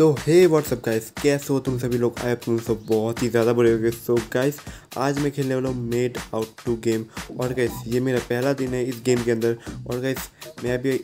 सो हे WhatsApp guys कैसे हो तुम सभी लोग? आए तुम सब बहुत ही ज़्यादा बुरे हो गए सो गाइस आज मैं खेलने वाला हूँ मेड आउट टू गेम और गाइस ये मेरा पहला दिन है इस गेम के अंदर। और गाइस मैं अभी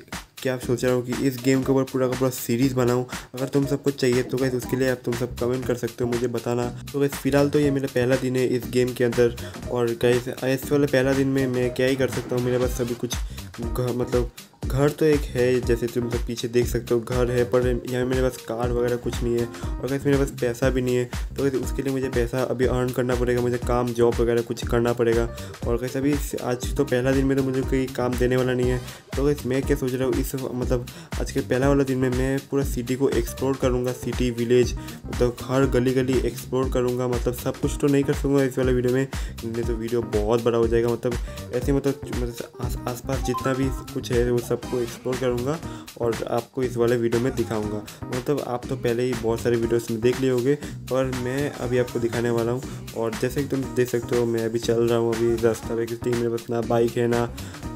क्या सोच रहा हूँ कि इस गेम के ऊपर पूरा का पूरा सीरीज़ बनाऊँ। अगर तुम सबको चाहिए तो गैस उसके लिए आप तुम सब कमेंट कर सकते हो, मुझे बताना। तो गैस फ़िलहाल तो ये मेरा पहला दिन है इस गेम के अंदर। और गैस इस वाले पहला दिन में मैं क्या ही कर सकता हूँ? मेरे पास सभी कुछ मतलब घर तो एक है, जैसे तुम सब पीछे देख सकते हो, घर है, पर यहाँ मेरे पास कार वगैरह कुछ नहीं है, और कैसे मेरे पास पैसा भी नहीं है तो कैसे उसके लिए मुझे पैसा अभी अर्न करना पड़ेगा, मुझे काम जॉब वगैरह कुछ करना पड़ेगा, और कैसे अभी आज तो पहला दिन में तो मुझे कोई काम देने वाला नहीं है तो कैसे मैं क्या सोच रहा हूँ, इस मतलब आज के पहला वाला दिन में मैं पूरा सिटी को एक्सप्लोर करूँगा सिटी विलेज मतलब हर गली गली एक्सप्लोर करूँगा मतलब सब कुछ तो नहीं कर सकूँगा इस वाले वीडियो में, नहीं तो वीडियो बहुत बड़ा हो जाएगा मतलब ऐसे मतलब मतलब आस पास जितना भी कुछ है, वो सबको एक्सप्लोर करूँगा और आपको इस वाले वीडियो में दिखाऊँगा। मतलब आप तो पहले ही बहुत सारे वीडियोस में देख लिए होंगे, पर मैं अभी आपको दिखाने वाला हूँ। और जैसे कि तुम देख सकते हो, मैं अभी चल रहा हूँ, अभी रास्ता पे क्योंकि मेरे पास ना बाइक है, ना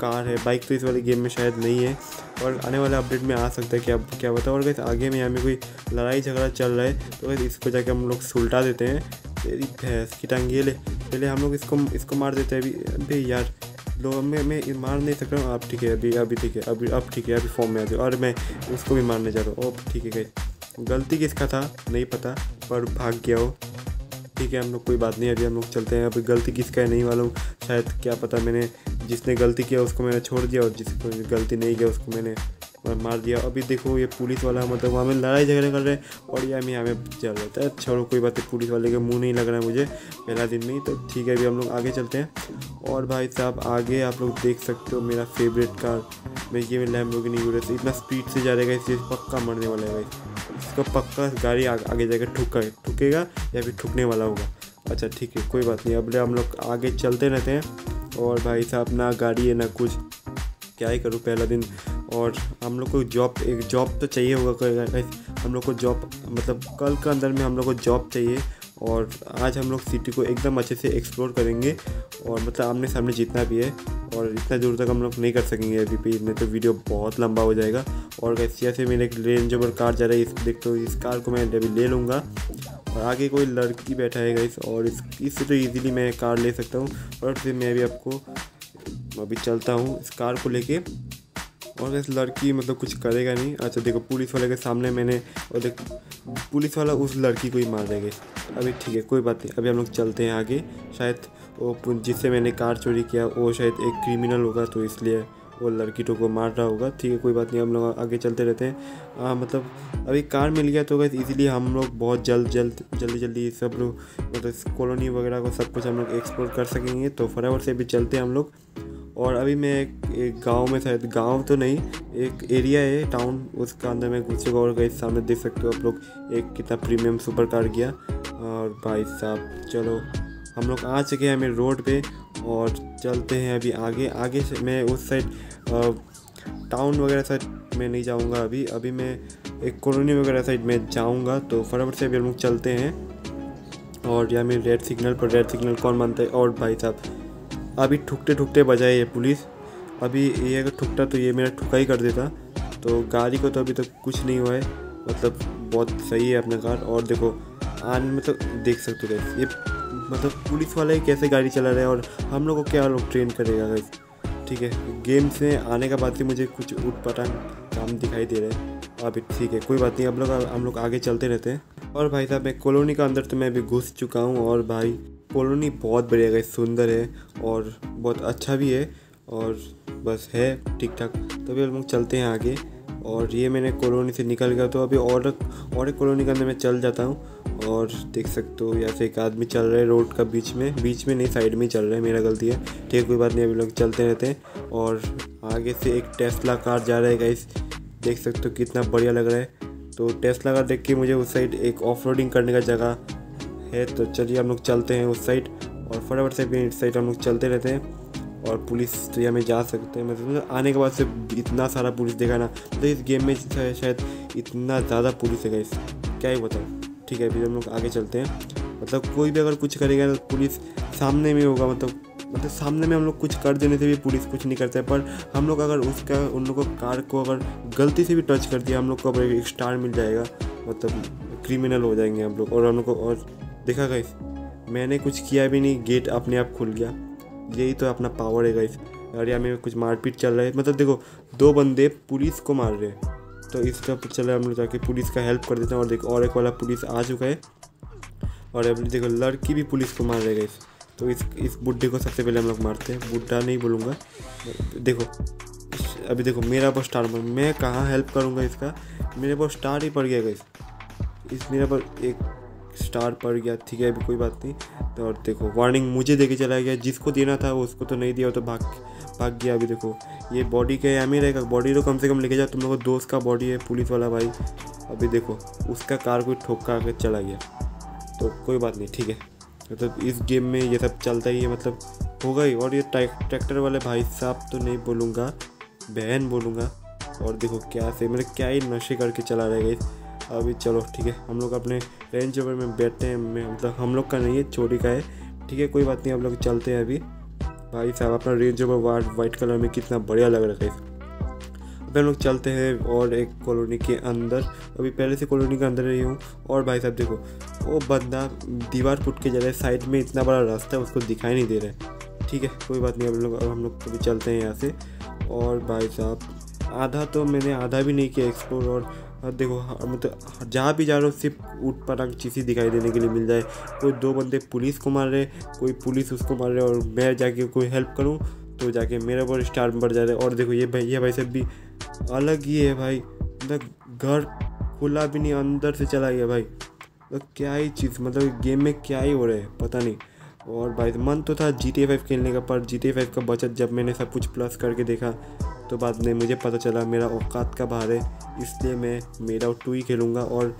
कार है। बाइक तो इस वाले गेम में शायद नहीं है और आने वाले अपडेट में आ सकता है कि अब क्या बताओ और कैसे आगे में यहाँ में कोई लड़ाई झगड़ा चल रहा है तो इसको जाके हम लोग सुलटा देते हैं। तेरी भैंस की टांग ले, पहले हम लोग इसको इसको मार देते हैं। अभी अभी यार लो, मैं मैं मार नहीं सक रहा हूँ। आप ठीक है, अभी अभी ठीक है, अभी, अब ठीक है, अभी फॉर्म में आ जाओ। और मैं उसको भी मारने जा रहा हूँ। ओप ठीक है, गई। गलती किसका था? नहीं पता, पर भाग गया हो ठीक है, हम लोग, कोई बात नहीं, अभी हम लोग चलते हैं। अभी गलती किसका है, नहीं मालूम। शायद क्या पता मैंने, जिसने गलती किया, उसको मैंने छोड़ दिया, और जिसको गलती नहीं किया, उसको मैंने और मार दिया। अभी देखो ये पुलिस वाला मतलब वहाँ में लड़ाई झगड़े कर रहे हैं और ये हमें हमें चल रहा है। छोड़ो, कोई बात नहीं, पुलिस वाले के मुँह नहीं लग रहा है मुझे, पहला दिन में ही। तो ठीक है, अभी हम लोग आगे चलते हैं। और भाई साहब, आगे आप लोग देख सकते हो मेरा फेवरेट कार मैं ये नहीं से इतना स्पीड से जा रहेगा इसलिए पक्का मरने वाला है भाई इसका पक्का गाड़ी आगे जाकर ठुका, ठुकेगा या फिर ठुकने वाला होगा। अच्छा ठीक है, कोई बात नहीं, अब हम लोग आगे चलते रहते हैं। और भाई साहब, ना गाड़ी है, ना कुछ। क्या ही करूँ, पहला दिन और हम लोग को जॉब एक जॉब तो चाहिए होगा हम लोग को जॉब मतलब कल के अंदर में हम लोग को जॉब चाहिए और आज हम लोग सिटी को एकदम अच्छे से एक्सप्लोर करेंगे और मतलब आमने सामने जितना भी है और इतना दूर तक हम लोग नहीं कर सकेंगे अभी पे नहीं तो वीडियो बहुत लंबा हो जाएगा। और कैसे से मेरे एक रेंज ओवर कार जा रहा है, इस, देख तो इस कार को मैं अभी ले लूँगा। और आगे कोई लड़की बैठा है इस और इस, इससे तो इजीली मैं कार ले सकता हूँ। और फिर मैं अभी आपको अभी चलता हूँ इस कार को लेके। और वैसे लड़की मतलब कुछ करेगा नहीं। अच्छा देखो पुलिस वाले के सामने मैंने और देख पुलिस वाला उस लड़की को ही मार देंगे। अभी ठीक है कोई बात नहीं। अभी हम लोग चलते हैं आगे। शायद वो जिससे मैंने कार चोरी किया वो शायद एक क्रिमिनल होगा तो इसलिए वो लड़की तो को मार रहा होगा। ठीक है कोई बात नहीं। हम लोग आगे चलते रहते हैं। आ, मतलब अभी कार मिल गया तो गैस इजीली हम लोग बहुत जल्द जल्द जल्दी जल्दी सब लोग मतलब कॉलोनी वगैरह को सब कुछ हम लोग एक्सप्लोर कर सकेंगे। तो फटाफट से भी चलते हैं हम लोग। और अभी मैं एक, एक गाँव में शायद गाँव तो नहीं एक एरिया है टाउन उसका अंदर मैं घुस चुका और गई सामने देख सकते हो आप लोग। एक कितना प्रीमियम सुपर कार गया। और भाई साहब चलो हम लोग आ चुके हैं मेरे रोड पे और चलते हैं अभी आगे। आगे से मैं उस साइड टाउन वगैरह साइड में नहीं जाऊँगा अभी। अभी मैं एक कॉलोनी वगैरह साइड में जाऊँगा तो फटाफट से अभी हम लोग चलते हैं। और यहाँ मेरे रेड सिग्नल पर रेड सिग्नल कौन मानता है? और भाई साहब अभी ठुकते ठुकते बजाए ये पुलिस। अभी ये अगर ठुकता तो ये मेरा ठुका ही कर देता। तो गाड़ी को तो अभी तक तो कुछ नहीं हुआ है। मतलब बहुत सही है अपना कार। और देखो, आन मतलब देख सकते हो ये मतलब पुलिस वाला ही कैसे गाड़ी चला रहा है और हम लोग को क्या लोग ट्रेन करेगा गैस ठीक है गेम से आने का बाद ही मुझे कुछ उठ पटांग काम दिखाई दे रहा है। अभी ठीक है, कोई बात नहीं, अब लोग, हम लोग आगे चलते रहते हैं। और भाई साहब, मैं कॉलोनी का अंदर तो मैं अभी घुस चुका हूँ और भाई कॉलोनी बहुत बढ़िया है सुंदर है और बहुत अच्छा भी है और बस है ठीक ठाक तो अभी हम लोग चलते हैं आगे और ये मैंने कॉलोनी से निकल गया तो अभी और और एक कॉलोनी के अंदर मैं चल जाता हूँ और देख सकते हो यहाँ से एक आदमी चल रहा है रोड का बीच में बीच में नहीं, साइड में ही चल रहा है, मेरा गलती है। ठीक, कोई बात नहीं, अभी लोग चलते रहते हैं और आगे से एक टेस्ला कार जा रहा है, गाइस, देख सकते हो कितना बढ़िया लग रहा है। तो टेस्ला कार देख के मुझे उस साइड एक ऑफ़ करने का जगह है तो चलिए हम लोग चलते हैं उस साइड और फटाफट से भी इस साइड हम लोग चलते रहते हैं और पुलिस तो यहाँ में जा सकते हैं। मतलब आने के बाद से इतना सारा पुलिस देखा ना तो इस गेम में शायद इतना ज़्यादा पुलिस है इस क्या ही बताऊँ। ठीक है फिर हम लोग आगे चलते हैं। मतलब कोई भी अगर कुछ करेगा तो पुलिस सामने में होगा मतलब मतलब सामने में हम लोग कुछ कर देने से भी पुलिस कुछ नहीं करता है, पर हम लोग अगर उसका, उन लोगों को कार को अगर गलती से भी टच कर दिया, हम लोग को अगर एक स्टार मिल जाएगा। मतलब क्रिमिनल हो जाएँगे हम लोग और हम लोग को और देखा गई मैंने कुछ किया भी नहीं गेट अपने आप खुल गया। यही तो अपना पावर है और यहाँ में कुछ मारपीट चल रहा है। मतलब देखो, दो बंदे पुलिस को मार रहे हैं। तो चला हम लोग जाके पुलिस का हेल्प कर देते हैं। और देखो, और एक वाला पुलिस आ चुका है। और अभी देखो, लड़की भी पुलिस को मार रहेगा इस तो इस इस बुढ़े को सबसे पहले हम लोग मारते हैं। बुढ़ा नहीं बोलूँगा। देखो, अभी देखो, मेरा पर स्टार मैं कहाँ हेल्प करूँगा इसका? मेरे पास स्टार ही पड़ गया इस इस, मेरे पर एक स्टार पड़ गया, ठीक है, अभी कोई बात नहीं। तो और देखो वार्निंग मुझे देके चला गया, जिसको देना था उसको तो नहीं दिया तो भाग भाग गया अभी देखो। ये बॉडी के एम ही रहेगा बॉडी तो कम से कम लेके जाओ, तुम लोग दोस्त का बॉडी है पुलिस वाला भाई। अभी देखो, उसका कार कोई ठोका के चला गया। तो कोई बात नहीं, ठीक है। मतलब तो इस गेम में ये सब चलता ही है मतलब होगा ही। और ये ट्रैक्टर वाले भाई साहब तो नहीं बोलूँगा, बहन बोलूँगा। और देखो क्या से मतलब क्या ही नशे करके चला रहेगा अभी चलो, ठीक है। हम लोग अपने रेंज ओवर में बैठते हैं। मतलब हम लोग का नहीं है चोरी का है। ठीक है, कोई बात नहीं, हम लोग चलते हैं अभी। भाई साहब, अपना रेंज ओवर वाइट कलर में कितना बढ़िया लग रहा है अभी हम लोग चलते हैं और एक कॉलोनी के अंदर। अभी पहले से कॉलोनी के अंदर रही हूँ। और भाई साहब देखो, वो बंदा दीवार फुट के जा रहा है। साइड में इतना बड़ा रास्ता है, उसको दिखाई नहीं दे रहा है। ठीक है, कोई बात नहीं, अब लोग, अब हम लोग कभी चलते हैं यहाँ से। और भाई साहब, आधा तो मैंने आधा भी नहीं किया एक्सप्लोर और और देखो मतलब जहाँ भी जा रहे हो, सिर्फ़ ऊट पटांग चीज़ दिखाई देने के लिए मिल जाए। कोई दो बंदे पुलिस को मार रहे, कोई पुलिस उसको मार रहे और मैं जाके कोई हेल्प करूँ तो जाके मेरे ऊपर स्टार बढ़ जा रहे। और देखो, ये भाई ये भाई सब भी अलग ही है भाई। मतलब घर खुला भी नहीं, अंदर से चला गया भाई। तो क्या ही चीज़ मतलब गेम में क्या ही हो रहा है, पता नहीं। और भाई, मन तो था जी टी फाइव खेलने का, पर जी टी फाइव का बचत जब मैंने सब कुछ प्लस करके देखा तो बाद में मुझे पता चला मेरा औकात का बाहर है। इसलिए मैं मेरा टू ही खेलूँगा और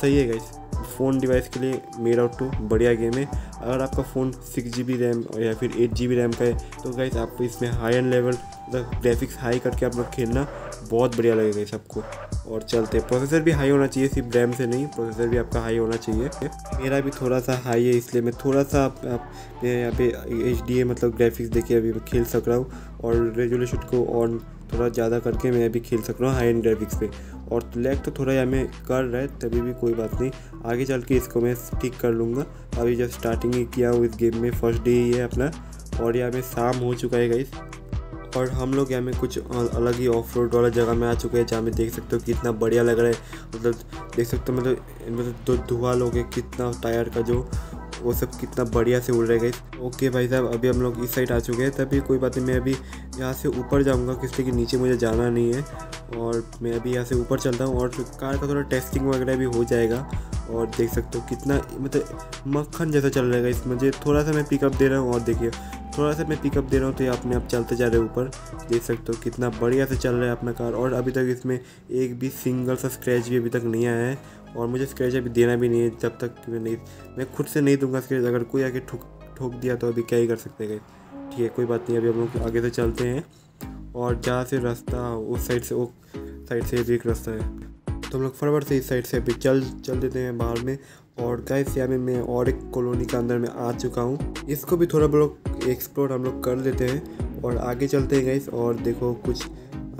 सही है गाइस फ़ोन डिवाइस के लिए मेरा टू बढ़िया गेम है। अगर आपका phone six G B RAM या फिर एट जी बी रैम का है तो गाइस आपको इसमें high end level graphics high करके आप लोग खेलना बहुत बढ़िया लगेगा इस सबको और चलते प्रोसेसर भी हाई होना चाहिए सिर्फ़ रैम से नहीं प्रोसेसर भी आपका हाई होना चाहिए। मेरा भी थोड़ा सा हाई है इसलिए मैं थोड़ा सा आप, आप यहाँ पे एच मतलब ग्राफिक्स देखिए अभी मैं खेल सक रहा हूँ और रेजोल्यूशन को ऑन थोड़ा ज़्यादा करके मैं अभी खेल सक रहा हूँ हाई एंड ग्राफिक्स पे। और लैग तो थोड़ा यहाँ में कर रहा है, तभी भी कोई बात नहीं। आगे चल के इसको मैं ठीक कर लूँगा। अभी जब स्टार्टिंग ही किया हूँ इस गेम में फ़र्स्ट डे ही है अपना। और यहाँ में शाम हो चुका है गाइस और हम लोग यहाँ में कुछ अलग ही ऑफ़ रोड वाला जगह में आ चुके हैं, जहाँ में देख सकते हो कितना बढ़िया लग रहा है। मतलब देख सकते हो मतलब मतलब धुआँ लोग कितना टायर का जो वो सब कितना बढ़िया से उड़ रहे गए ओके भाई साहब, अभी हम लोग इस साइड आ चुके हैं, तभी कोई बात नहीं, मैं अभी यहाँ से ऊपर जाऊँगा किसलिए कि नीचे मुझे जाना नहीं है। और मैं अभी यहाँ से ऊपर चलता हूँ, और कार का थोड़ा टेस्टिंग वगैरह भी हो जाएगा। और देख सकते हो कितना मतलब मक्खन जैसा चल रहेगा इसमें मुझे थोड़ा सा मैं पिकअप दे रहा हूँ, और देखिए थोड़ा सा मैं पिकअप दे रहा हूँ तो ये अपने आप चलते जा रहे हैं ऊपर। देख सकते हो कितना बढ़िया से चल रहा है अपना कार और अभी तक इसमें एक भी सिंगल सा स्क्रैच भी अभी तक नहीं आया है और मुझे स्क्रैच अभी देना भी नहीं है जब तक मैं नहीं, मैं खुद से नहीं दूँगा स्क्रैच अगर कोई आके ठोक ठोक दिया तो अभी क्या ही कर सकते हैं ठीक है, कोई बात नहीं, अभी हम लोग आगे से चलते हैं और जहाँ से रास्ता उस साइड से वो साइड से भी एक रास्ता है। तो हम लोग फरवर से इस साइड से अभी चल चल देते हैं बाहर में और गाइस यहाँ में मैं और एक कॉलोनी के अंदर में आ चुका हूँ। इसको भी थोड़ा बहुत एक्सप्लोर हम लोग कर लेते हैं और आगे चलते हैं गैस और देखो कुछ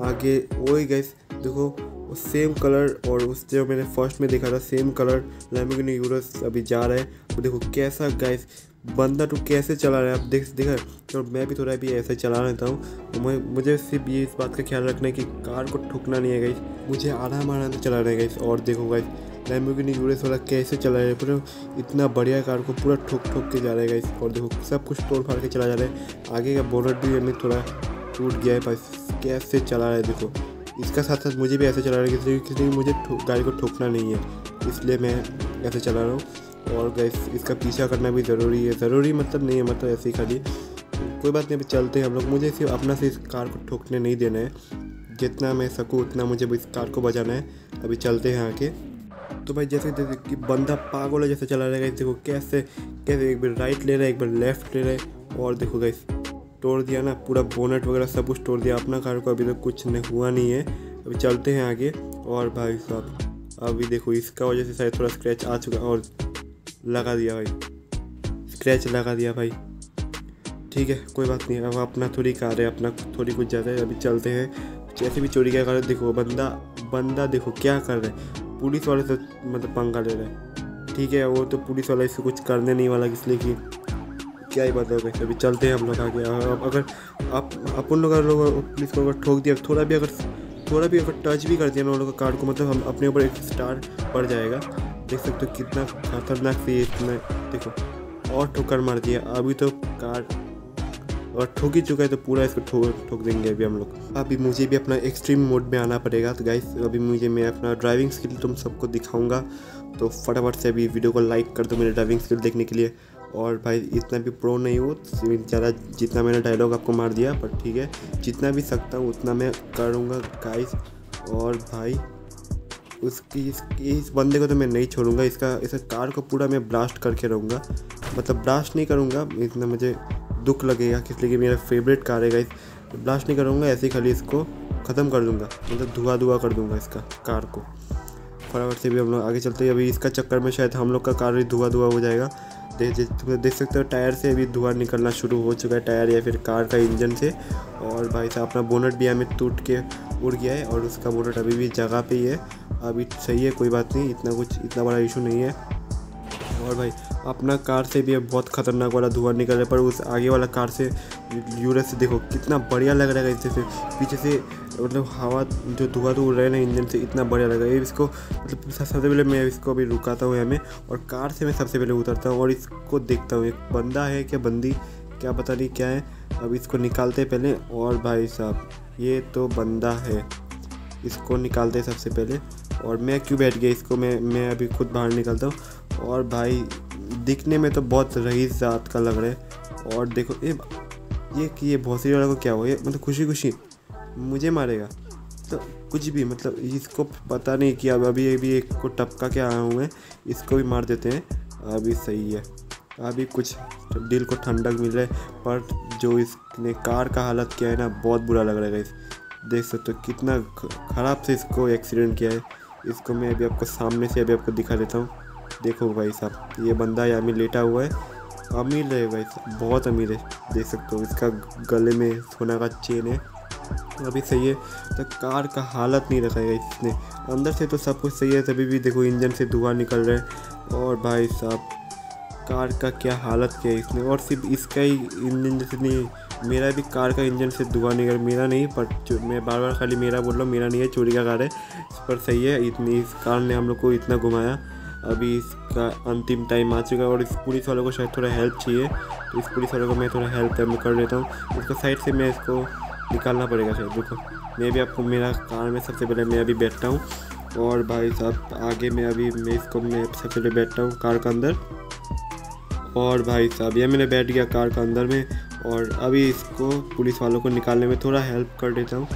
आगे वही गैस देखो सेम कलर और उस जो मैंने फ़र्स्ट में देखा था सेम कलर लैमिगनी यूरस अभी जा रहा है। देखो कैसा गाइस बंदा तो कैसे चला रहा है? आप देख, देखा तो मैं भी थोड़ा भी ऐसे चला रहता हूँ। मैं, मुझे सिर्फ़ ये इस बात का ख्याल रखना है कि कार को ठुकना नहीं है गाइस मुझे आराम आराम से चला रहा गाइस और देखो गाइस लैम्बोर्गिनी यूरेस वाला कैसे चला रहा है? पूरा, इतना बढ़िया कार को पूरा ठोक ठोक के जा रहा है और देखो, सब कुछ तोड़ फाड़ के चला जा रहा है। आगे का बोनट भी हमें थोड़ा टूट गया है बस कैसे चला रहा है, देखो। इसका साथ साथ मुझे भी ऐसे चला रहा है इसलिए इसलिए मुझे गाड़ी को ठोकना नहीं है। इसलिए मैं ऐसे चला रहा हूँ। और गैस इसका पीछा करना भी ज़रूरी है। ज़रूरी मतलब नहीं है मतलब ऐसे ही खाली। कोई बात नहीं चलते हैं हम लोग। मुझे सिर्फ़ अपना से इस कार को ठोकने नहीं देना है। जितना मैं सकूँ, उतना मुझे इस कार को बजाना है। अभी चलते हैं आके तो भाई, जैसे जैसे कि बंदा पागल है जैसे चला रहेगा इस देखो कैसे कैसे एक बार राइट ले रहा है, एक बार लेफ़्ट ले रहा है। और देखो गैस तोड़ दिया ना, पूरा बोनट वगैरह सब कुछ तोड़ दिया। अपना कार को अभी तक कुछ नहीं, हुआ नहीं है। अभी चलते हैं आगे। और भाई साहब, अभी देखो इसका वजह से शायद थोड़ा स्क्रैच आ चुका और लगा दिया भाई। स्क्रैच लगा दिया भाई। ठीक है, कोई बात नहीं, अब अपना थोड़ी कार है, अपना थोड़ी कुछ ज़्यादा है, अभी चलते हैं। जैसे भी चोरी क्या कर रहे देखो, बंदा बंदा देखो क्या कर रहे हैं। पुलिस वाले से मतलब पंगा ले रहे हैं। ठीक है, वो तो पुलिस वाला इसको कुछ करने नहीं वाला इसलिए कि। क्या ही बताओ वैसे अभी चलते हैं हम लोग आगे। अब अगर आप अपन लोग लोग पुलिस को अगर ठोक दिया, थोड़ा भी अगर, थोड़ा भी अगर टच भी कर दिया ना उन लोग का कार्ड को मतलब हम अपने ऊपर एक स्टार पड़ जाएगा। देख सकते हो कितना खतरनाक से ये इतना, देखो, और ठोकर मार दिया। अभी तो कार, और ठोक ही चुका है तो पूरा इसको ठोक ठोक देंगे अभी हम लोग। अभी मुझे भी अपना एक्सट्रीम मोड में आना पड़ेगा। तो गाइस अभी मुझे, मैं अपना ड्राइविंग स्किल तुम सबको दिखाऊँगा। तो फटाफट से अभी वीडियो को लाइक कर दो मेरे ड्राइविंग स्किल देखने के लिए। और भाई, इतना भी प्रो नहीं हो ज़्यादा जितना मैंने डायलॉग आपको मार दिया पर ठीक है। जितना भी सकता हूँ, उतना मैं करूँगा गाइस और भाई उसकी इस, इस बंदे को तो मैं नहीं छोड़ूँगा इसका इस कार को पूरा मैं ब्लास्ट करके रहूँगा। मतलब ब्लास्ट नहीं करूँगा इतना मुझे दुख लगेगा किस लिए मेरा फेवरेट कार है गाइस ब्लास्ट नहीं करूँगा ऐसे ही खाली इसको ख़त्म कर दूँगा। मतलब धुआँ धुआँ कर दूँगा इसका कार को। फटाफट से भी हम लोग आगे चलते हैं। अभी इसका चक्कर में शायद हम लोग का कार भी धुआँ धुआँ हो जाएगा। तुम देख सकते हो टायर से भी धुआँ निकलना शुरू हो चुका है टायर या फिर कार का इंजन से। और भाई साहब अपना बोनट भी हमें टूट के उड़ गया है और उसका बोनट अभी भी जगह पे ही है। अभी सही है, कोई बात नहीं, इतना कुछ, इतना बड़ा इशू नहीं है। और भाई, अपना कार से भी बहुत ख़तरनाक वाला धुआँ निकल रहा है, पर उस आगे वाला कार से, यूरस से देखो, कितना बढ़िया लग रहा है इससे से पीछे से मतलब हवा, जो धुआँ तो उड़ रहा है ना इंजन से, इतना बढ़िया लग रहा है। इसको मतलब सबसे पहले मैं इसको अभी रुकाता हूँ हमें और कार से मैं सबसे पहले उतरता हूँ, और इसको देखता हूँ। एक बंदा है क्या, बंदी? क्या पता नहीं क्या है। अब इसको निकालते पहले, और भाई साहब, ये तो बंदा है। इसको निकालते सबसे पहले। और मैं क्यों बैठ गया इसको? मैं मैं अभी खुद बाहर निकलता हूँ। और भाई, दिखने में तो बहुत रईस ज़ात का लग रहा है। और देखो, ये ये कि ये भौसरी वाला को क्या हो ये मतलब खुशी खुशी मुझे मारेगा? तो कुछ भी मतलब इसको पता नहीं कि अब अभी अभी एक को टपका के आया हूँ मैं। इसको भी मार देते हैं। अभी सही है। अभी कुछ दिल को ठंडक मिल रहा है, पर जो इसने कार का हालत किया है ना, बहुत बुरा लग रहा है इस देख सकते हो कितना ख़राब से इसको एक्सीडेंट किया है। इसको मैं अभी आपको सामने से अभी आपको दिखा देता हूँ। देखो भाई साहब, ये बंदा यहाँ में लेटा हुआ है। अमीर है भाई साहब, बहुत अमीर है। देख सकते हो, इसका गले में सोना का चेन है। अभी सही है तो कार का हालत नहीं रखा है इसने। अंदर से तो सब कुछ सही है, तभी भी देखो इंजन से धुआँ निकल रहा है। और भाई साहब, कार का क्या हालत किया है इसने। और सिर्फ़ इसका ही इंजन जैसे नहीं मेरा भी कार का इंजन से धुआँ निकल मेरा नहीं, पर मैं बार बार खाली मेरा बोल रहा हूँ, मेरा नहीं है, चोरी का कार है। इस पर सही है, इतनी इस कार ने हम लोग को इतना घुमाया। अभी इसका अंतिम टाइम आ चुका है और इस पुलिस वालों को शायद थोड़ा हेल्प चाहिए। तो इस पुलिस वालों को मैं थोड़ा हेल्प कर लेता हूँ। इसको साइड से मैं इसको निकालना पड़ेगा शायद देखो मैं भी आपको, मेरा कार में सबसे पहले मैं अभी बैठता हूँ। और भाई साहब, आगे में अभी, मैं इसको, मैं सबसे पहले बैठता हूँ कार के अंदर। और भाई साहब ये मैंने बैठ गया कार के अंदर में। और अभी इसको पुलिस वालों को निकालने में थोड़ा हेल्प कर देता हूँ।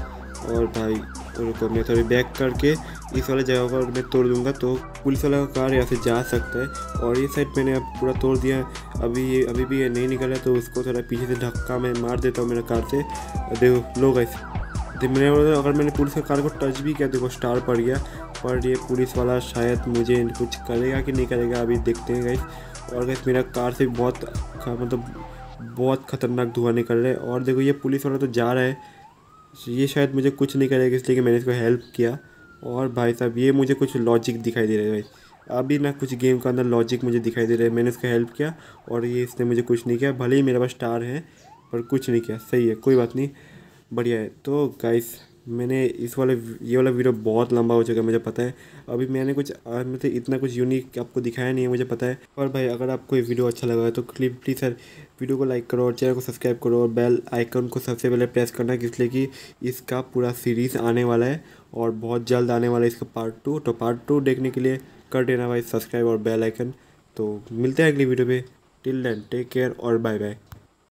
और भाई उनको मैं थोड़ी बैक करके इस वाले जगह पर मैं तोड़ दूँगा तो पुलिस वाला का कार यहाँ से जा सकता है। और ये साइड मैंने अब पूरा तोड़ दिया। अभी ये, अभी भी ये नहीं निकला तो उसको थोड़ा पीछे से धक्का मैं मार देता हूँ मेरे कार से। देखो लो गए मैंने अगर मैंने पुलिस का कार को टच भी किया, देखो स्टार पड़ गया। पर ये पुलिस वाला शायद मुझे कुछ करेगा कि नहीं करेगा, अभी देखते हैं गाइस और गैस मेरा कार से बहुत मतलब बहुत ख़तरनाक धुआँ निकल रहा है। और देखो, ये पुलिस वाला तो जा रहा है। ये शायद मुझे कुछ नहीं करेगा, इसलिए कि मैंने इसको हेल्प किया। और भाई साहब, ये मुझे कुछ लॉजिक दिखाई दे रहा है भाई। अभी ना कुछ गेम का अंदर लॉजिक मुझे दिखाई दे रहा है। मैंने इसका हेल्प किया और ये इसने मुझे कुछ नहीं किया। भले ही मेरे पास स्टार है, पर कुछ नहीं किया। सही है, कोई बात नहीं। बढ़िया है। तो गाइस मैंने इस वाले ये वाला वीडियो बहुत लंबा हो चुका है, मुझे पता है। अभी मैंने कुछ मतलब इतना कुछ यूनिक आपको दिखाया नहीं है, मुझे पता है। और भाई, अगर आपको ये वीडियो अच्छा लगा है तो प्लीज़ सर वीडियो को लाइक करो और चैनल को सब्सक्राइब करो और बेल आइकन को सबसे पहले प्रेस करना इसलिए कि इसका पूरा सीरीज़ आने वाला है और बहुत जल्द आने वाला है इसका पार्ट टू तो पार्ट टू देखने के लिए कर देना भाई सब्सक्राइब और बेल आइकन तो मिलते हैं अगली वीडियो पे। टिल देन टेक केयर और बाय बाय